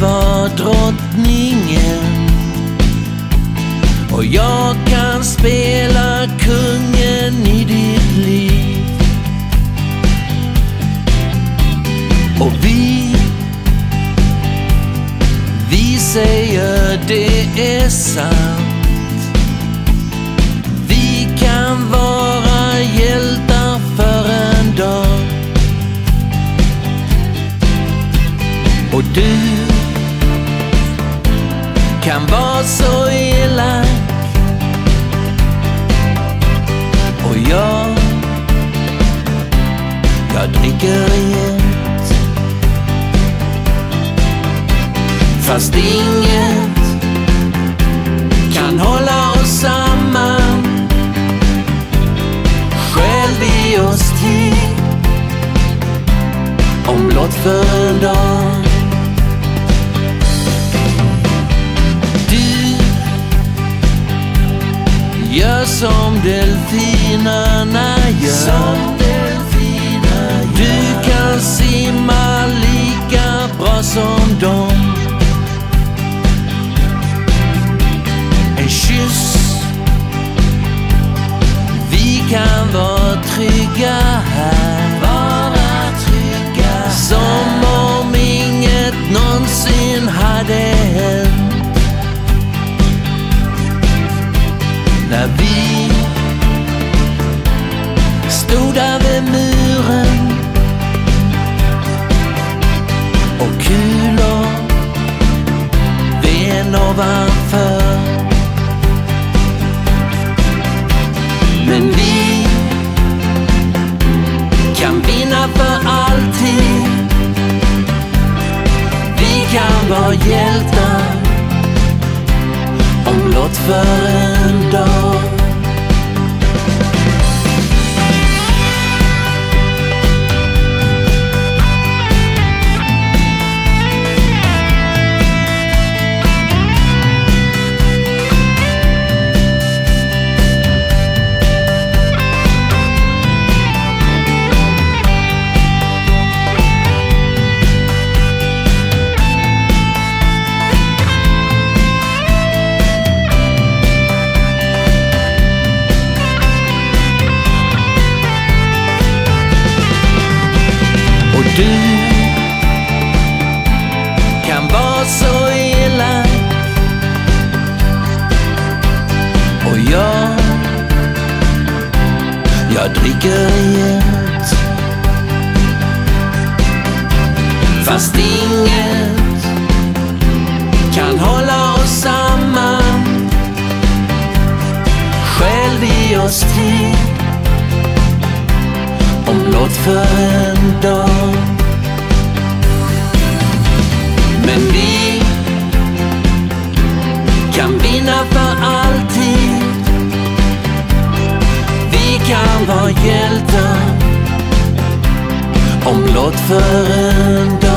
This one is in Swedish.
var drottningen och jag kan spela kungen i ditt liv. Och vi, vi säger det är sant. Vi kan vara hjältar för en dag. Och du kan vara så elak. Och jag, jag dricker inget Fast inget kan hålla oss samman. Skäl vi oss till om blott för en dag. Gör som delfinerna gör. Du kan simma lika bra som dem. En kyss. Vi kan vara trygga här. Ovanför. Men vi kan vinna för alltid. Vi kan vara hjältar om blott för en dag. Du kan vara så elak. Och jag, jag dricker inget. Fast inget kan hålla oss samman. Själv vi oss till blott för en dag. Men vi kan vinna för alltid. Vi kan vara hjältar om blott för en dag.